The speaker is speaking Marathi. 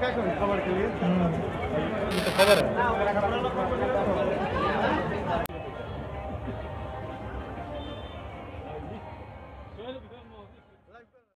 काय के कवर केली? खबर